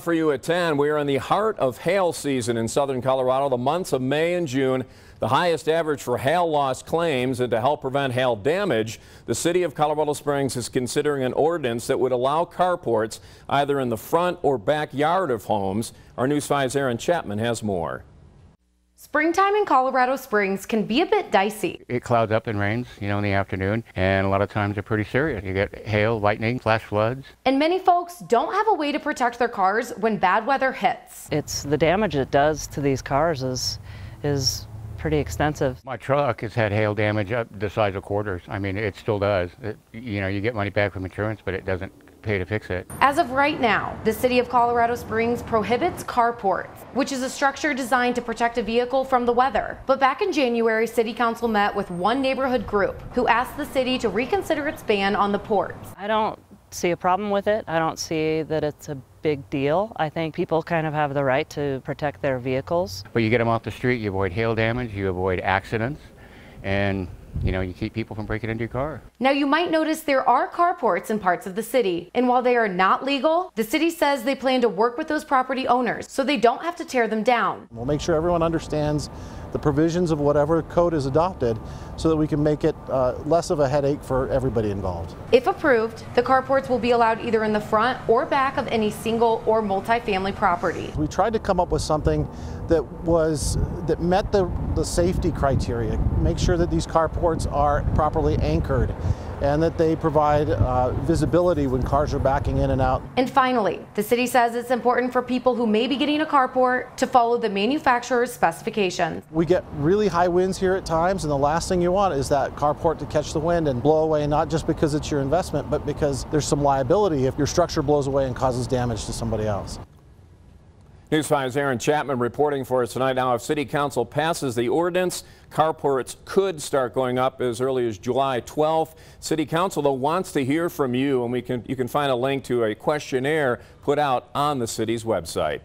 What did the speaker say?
For you at 10, we are in the heart of hail season in southern Colorado. The months of May and June, the highest average for hail loss claims, and to help prevent hail damage, the city of Colorado Springs is considering an ordinance that would allow carports either in the front or backyard of homes. Our News 5's Erin Chapman has more. Springtime in Colorado Springs can be a bit dicey. It clouds up and rains, you know, in the afternoon, and a lot of times they're pretty serious. You get hail, lightning, flash floods. And many folks don't have a way to protect their cars when bad weather hits. It's the damage it does to these cars is is pretty extensive. My truck has had hail damage up the size of quarters. I mean, it still does. It, you know, you get money back from insurance, but it doesn't pay to fix it. As of right now, the city of Colorado Springs prohibits carports, which is a structure designed to protect a vehicle from the weather. But back in January, city council met with one neighborhood group who asked the city to reconsider its ban on the ports. I don't see a problem with it. I don't see that it's a big deal. I think people kind of have the right to protect their vehicles. But you get them off the street, you avoid hail damage, you avoid accidents, and you know, you keep people from breaking into your car. Now, you might notice there are carports in parts of the city, and while they are not legal, the city says they plan to work with those property owners so they don't have to tear them down. We'll make sure everyone understands the provisions of whatever code is adopted so that we can make it uh, less of a headache for everybody involved. If approved, the carports will be allowed either in the front or back of any single or multi-family property. We tried to come up with something that was that met the, the safety criteria. Make sure that these carports are properly anchored and that they provide uh, visibility when cars are backing in and out. And finally, the city says it's important for people who may be getting a carport to follow the manufacturer's specifications. We get really high winds here at times, and the last thing you want is that carport to catch the wind and blow away, not just because it's your investment, but because there's some liability if your structure blows away and causes damage to somebody else. News 5's Erin Chapman reporting for us tonight. Now, if City Council passes the ordinance, carports could start going up as early as July 12th. City Council, though, wants to hear from you, and we can you can find a link to a questionnaire put out on the city's website.